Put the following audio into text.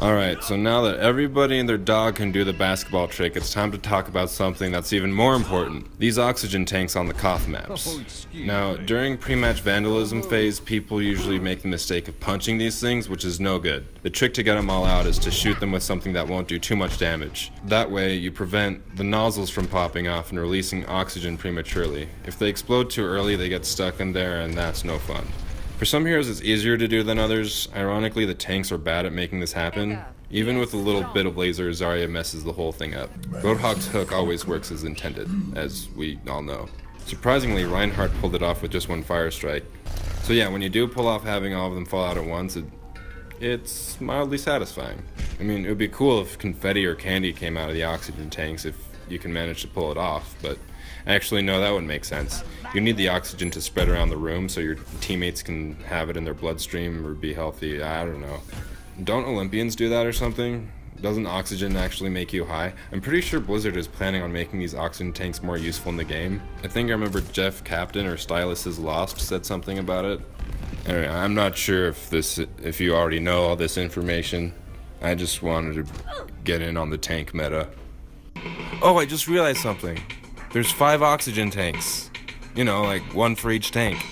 Alright, so now that everybody and their dog can do the basketball trick, it's time to talk about something that's even more important. These oxygen tanks on the Koth maps. Oh, now, during pre-match vandalism phase, people usually make the mistake of punching these things, which is no good. The trick to get them all out is to shoot them with something that won't do too much damage. That way, you prevent the nozzles from popping off and releasing oxygen prematurely. If they explode too early, they get stuck in there, and that's no fun. For some heroes it's easier to do than others. Ironically, the tanks are bad at making this happen. Even with a little bit of laser, Zarya messes the whole thing up. Roadhog's hook always works as intended, as we all know. Surprisingly, Reinhardt pulled it off with just one fire strike. So yeah, when you do pull off having all of them fall out at once, it, it's mildly satisfying. I mean, it would be cool if confetti or candy came out of the oxygen tanks if you can manage to pull it off, but actually no, that would make sense. You need the oxygen to spread around the room so your teammates can have it in their bloodstream or be healthy. I don't know. Don't Olympians do that or something? Doesn't oxygen actually make you high? I'm pretty sure Blizzard is planning on making these oxygen tanks more useful in the game. I think I remember Jeff Kaplan or Stylus Lost said something about it. Anyway, I'm not sure if this if you already know all this information. I just wanted to get in on the tank meta. Oh, I just realized something. There's five oxygen tanks. You know, like one for each tank.